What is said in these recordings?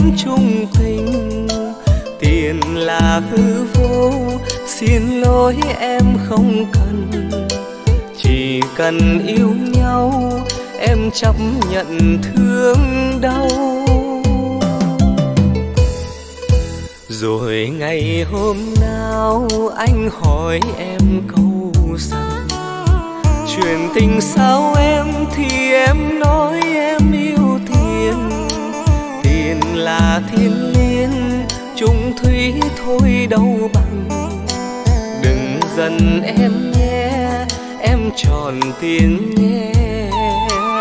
nói em tình. Tiền là hư vô, xin lỗi em không cần. Chỉ cần yêu nhau, em chấp nhận thương đau. Rồi ngày hôm nào anh hỏi em câu rằng, chuyện tình sao em thì em nói là thiên liên chung thủy thôi đâu bằng. Đừng dần em nhé, em tròn tiền nhé,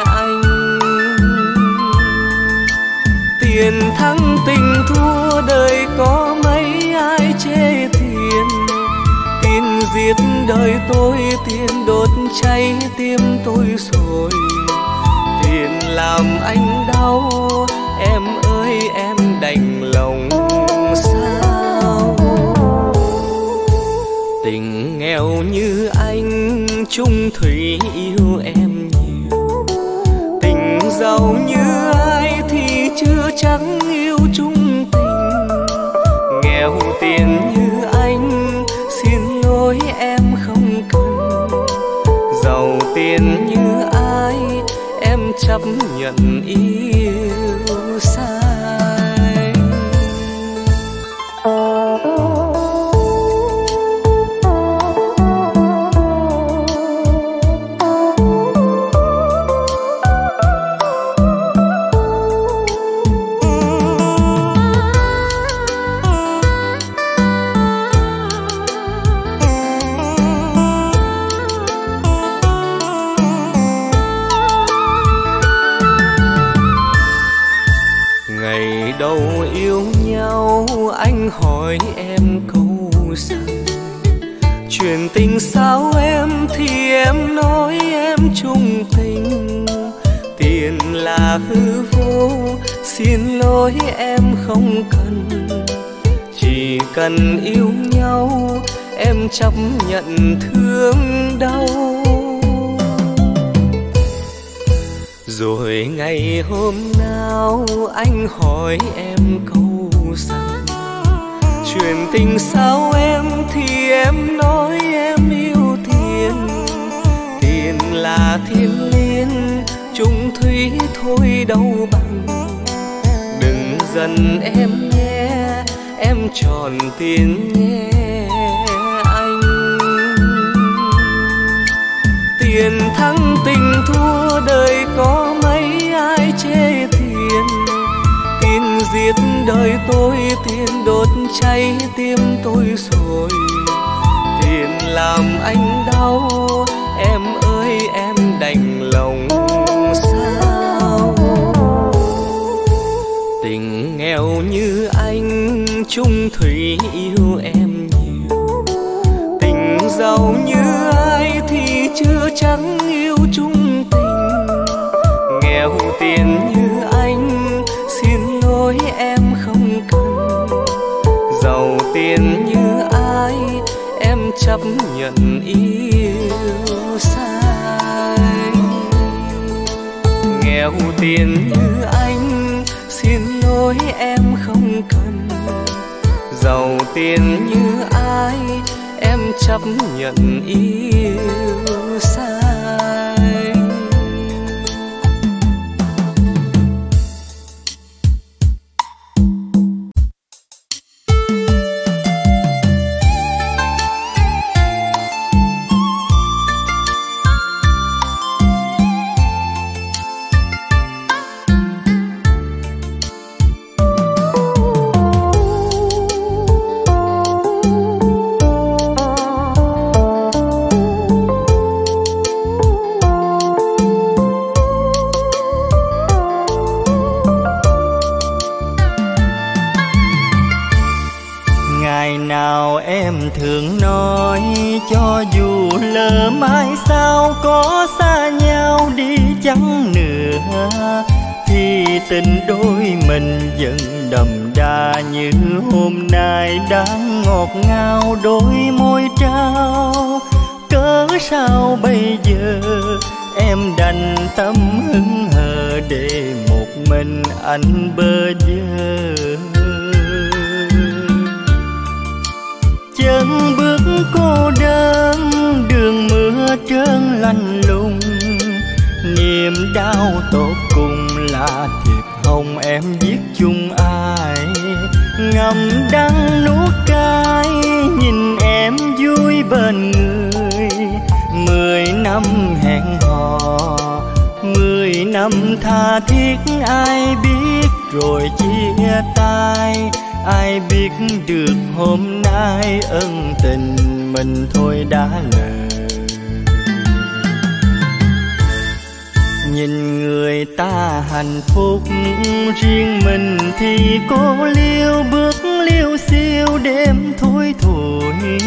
anh. Tiền thắng tình thua đời có mấy ai chê tiền? Tiền giết đời tôi tiền đốt cháy tim tôi rồi. Tiền làm anh đau, em ơi em đành lòng sao? Tình nghèo như anh chung thủy yêu em nhiều. Tình giàu như ai thì chưa chắc yêu chung tình. Nghèo tiền như anh, xin lỗi em không cần. Giàu tiền như ai, em chấp nhận yêu. Đầu yêu nhau, anh hỏi em câu rằng, chuyện tình sao em thì em nói em trung tình. Tiền là hư vô, xin lỗi em không cần. Chỉ cần yêu nhau, em chấp nhận thương đau. Rồi ngày hôm nào anh hỏi em câu rằng, chuyện tình sao em thì em nói em yêu tiền tiền là thiên liên, chung thủy thôi đâu bằng. Đừng dần em nhé, em tròn tiền nhé. Tiền thắng tình thua đời có mấy ai chê tiền? Tiền giết đời tôi, tiền đốt cháy tim tôi rồi. Tiền làm anh đau, em ơi, em đành lòng sao? Tình nghèo như anh chung thủy yêu em nhiều. Tình giàu như chưa yêu chung tình. Nghèo tiền như anh, xin lỗi em không cần. Giàu tiền như ai, em chấp nhận yêu sai. Nghèo tiền như anh, xin lỗi em không cần. Giàu tiền như ai em chấp nhận yêu xa. Thường nói cho dù lỡ mai sao có xa nhau đi chăng nữa, thì tình đôi mình vẫn đậm đà như hôm nay đang ngọt ngào đôi môi trao. Cớ sao bây giờ em đành tâm hứng hờ để một mình anh bơ vơ? Niềm tốt cùng là thiệt hồng em viết chung ai, ngầm đắng nuốt cay, nhìn em vui bên người. Mười năm hẹn hò, mười năm tha thiết, ai biết rồi chia tay. Ai biết được hôm nay ân tình mình thôi đã lỡ nhìn người ta hạnh phúc, riêng mình thì cô liêu bước liêu xiêu. Đêm thui thủi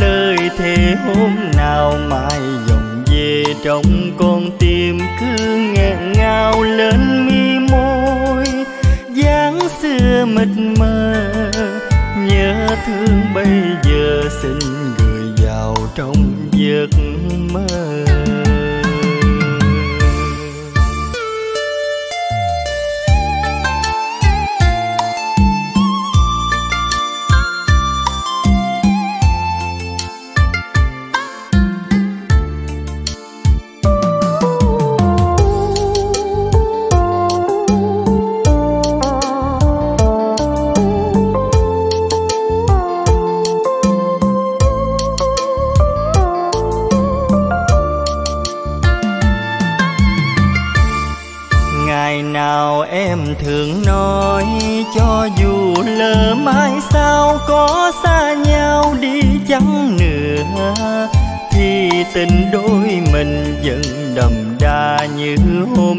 lời thề hôm nào mai dòng về trong con tim cứ nghẹn ngào lên mi môi. Dáng xưa mịt mờ, nhớ thương bây giờ xin gửi vào trong giấc mơ.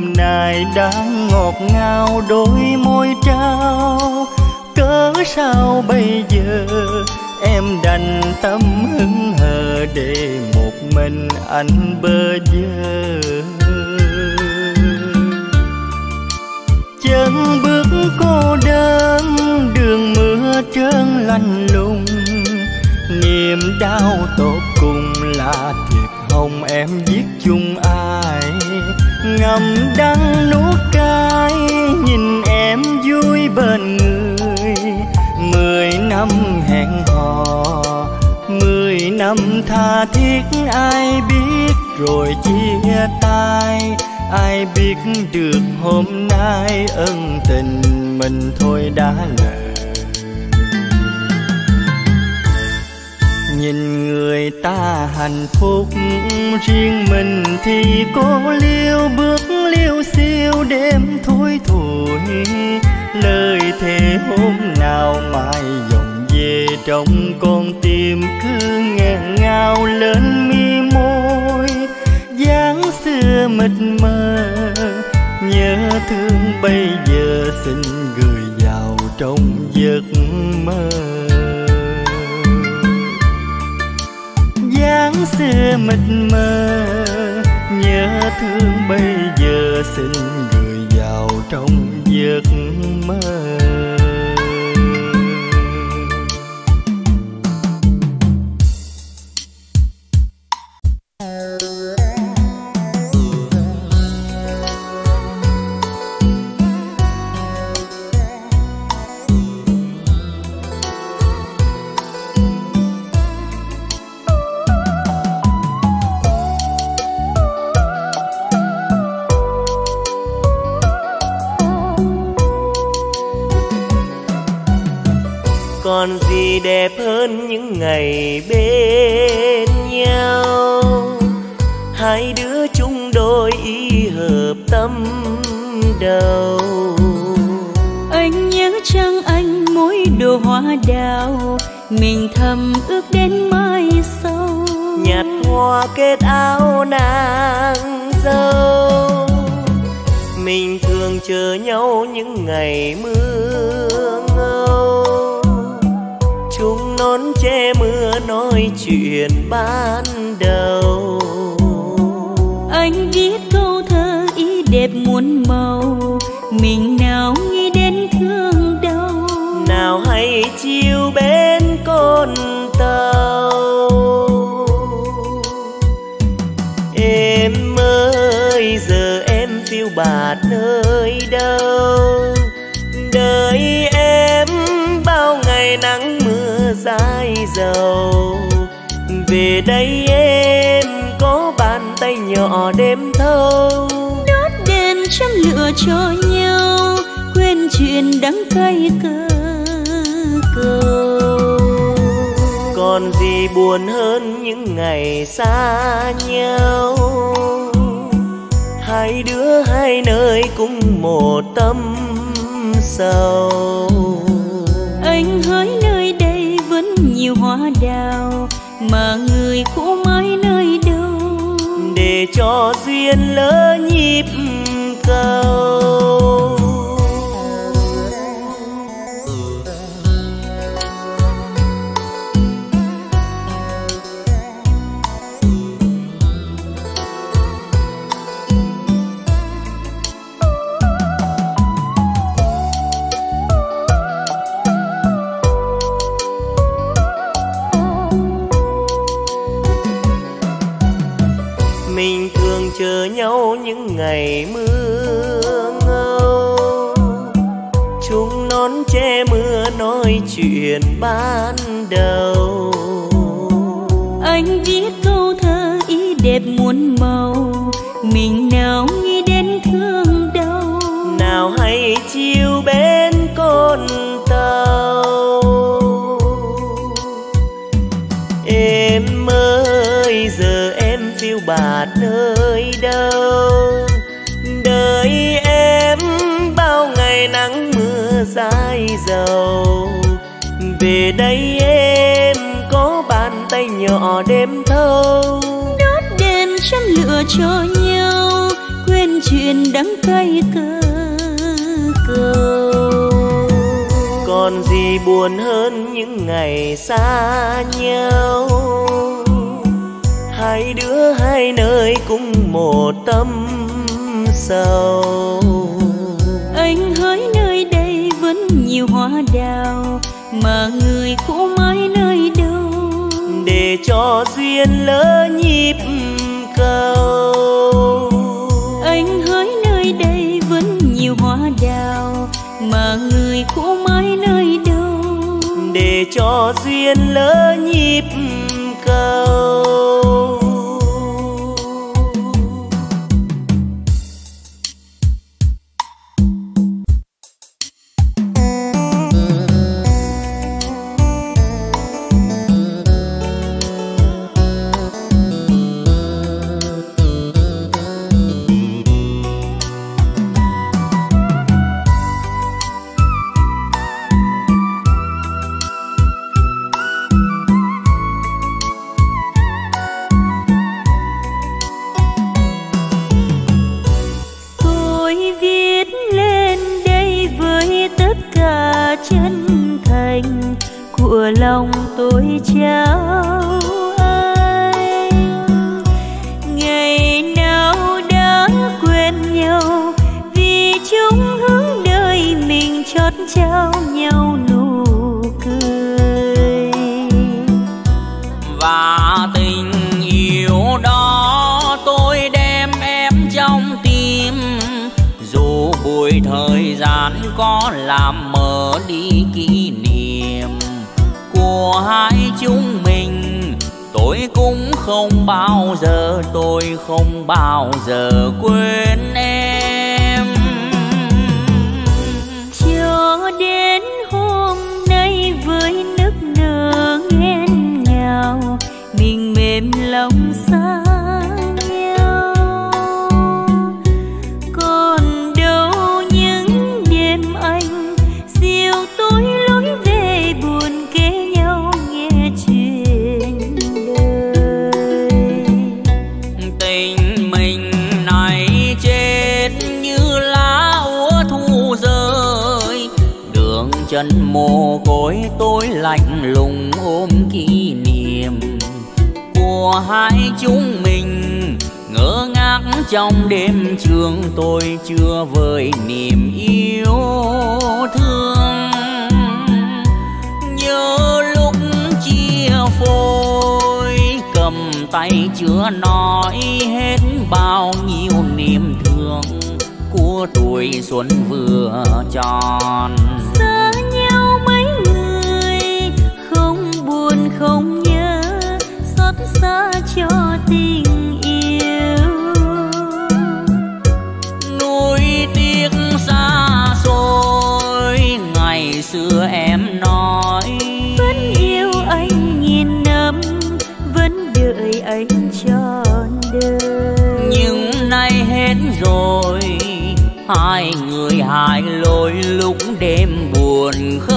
Hôm nay đang ngọt ngào đôi môi trao. Cớ sao bây giờ em đành tâm hứng hờ để một mình anh bơ vơ? Chân bước cô đơn, đường mưa trơn lạnh lùng. Niềm đau tột cùng là thiệt hồng em giết chung ai ngầm đắng nuốt cay, nhìn em vui bên người. Mười năm hẹn hò, mười năm tha thiết, ai biết rồi chia tay. Ai biết được hôm nay ân tình mình thôi đã lỡ nhìn người ta hạnh phúc, riêng mình thì cô liêu bước liêu xiêu, đêm thui thủi. Lời thề hôm nào mai dòng về trong con tim cứ nghẹn ngào lên mi môi. Dáng xưa mịt mờ, nhớ thương bây giờ xin gửi vào trong giấc mịt mờ nhớ thương bây giờ xin gửi vào trong giấc mơ. Còn gì đẹp hơn những ngày bên nhau. Hai đứa chung đôi ý hợp tâm đầu. Anh nhớ chăng anh mối đồ hoa đào? Mình thầm ước đến mai sau. Nhặt hoa kết áo nàng dâu. Mình thường chờ nhau những ngày mưa ngâu nón che mưa nói chuyện ban đầu. Anh viết câu thơ ý đẹp muôn màu mình nào nghĩ đến thương đau? Nào hay chiều bên con tàu? Em ơi giờ em phiêu bạt nơi dầu về đây em có bàn tay nhỏ đêm thâu. Đốt đèn châm lửa cho nhau quên chuyện đắng cay cơ cầu. Còn gì buồn hơn những ngày xa nhau. Hai đứa hai nơi cùng một tâm sầu. Anh hỡi nhiều hoa đào mà người cũ mãi nơi đâu để cho duyên lỡ nhịp cầu. Đẹp muôn màu, mình nào nghĩ đến thương đau nào hay chiều bên con tàu. Em ơi, giờ em phiêu bạt nơi đâu? Đời em bao ngày nắng mưa dài dầu. Về đây em có bàn tay nhỏ đêm thâu châm lửa cho nhau quên chuyện đắng cay cơ cầu. Còn gì buồn hơn những ngày xa nhau? Hai đứa hai nơi cùng một tâm sầu. Anh hỡi nơi đây vẫn nhiều hoa đào mà người cũ mãi nơi đâu? Để cho duyên lỡ nhịp duyên lỡ nhịp cầu. Chân thành của lòng tôi trao anh. Ngày nào đã quên nhau vì chúng hướng đời mình chót trao nhau nụ có làm mờ đi kỷ niệm của hai chúng mình. Tôi cũng không bao giờ, tôi không bao giờ quên em. Chưa đến mồ côi tôi lạnh lùng ôm kỷ niệm của hai chúng mình. Ngỡ ngác trong đêm trường tôi chưa vơi niềm yêu thương. Nhớ lúc chia phôi, cầm tay chưa nói hết bao nhiêu niềm thương của tuổi xuân vừa tròn. không nhớ xót xa cho tình yêu. Nuối tiếc xa xôi ngày xưa em nói vẫn yêu anh nghìn năm vẫn đợi anh trọn đời. Nhưng nay hết rồi hai người hai lối lúc đêm buồn khơi.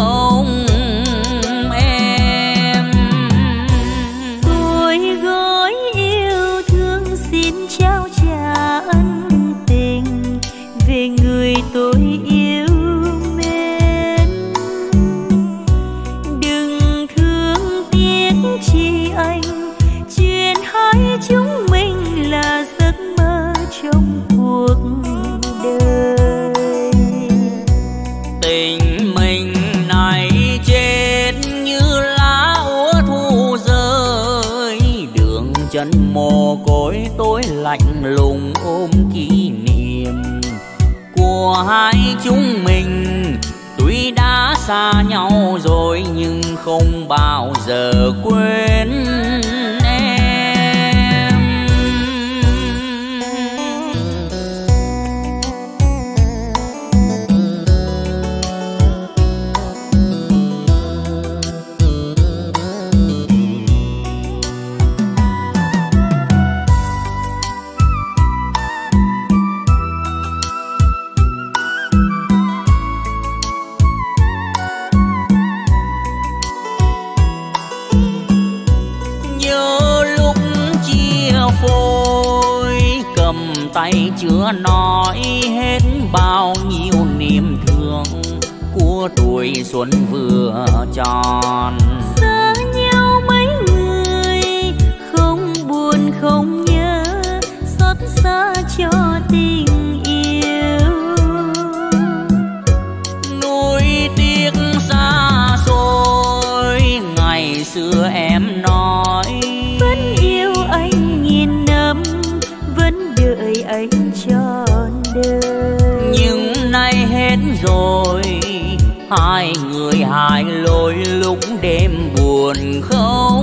hai người hai lối lúc đêm buồn không?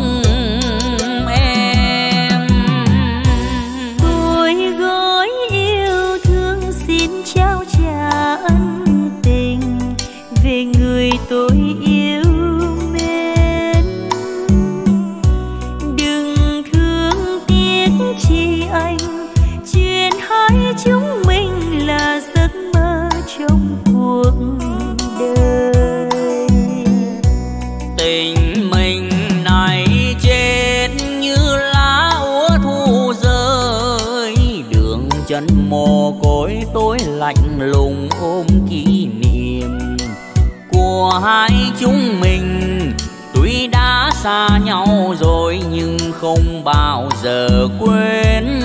xa nhau rồi nhưng không bao giờ quên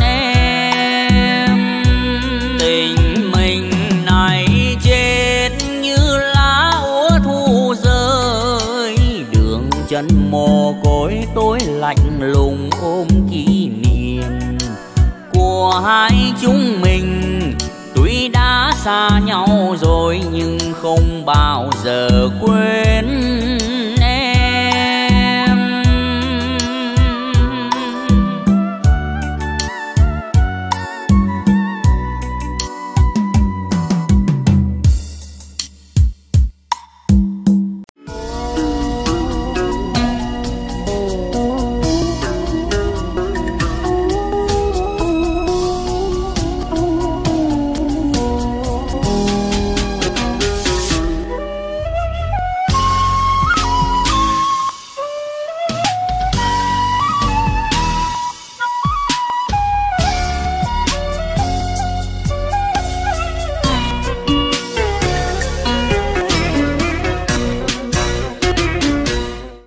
em. Tình mình này chết như lá úa thu rơi, đường chân mồ côi tối lạnh lùng ôm kỷ niệm của hai chúng mình. Tuy đã xa nhau rồi nhưng không bao giờ quên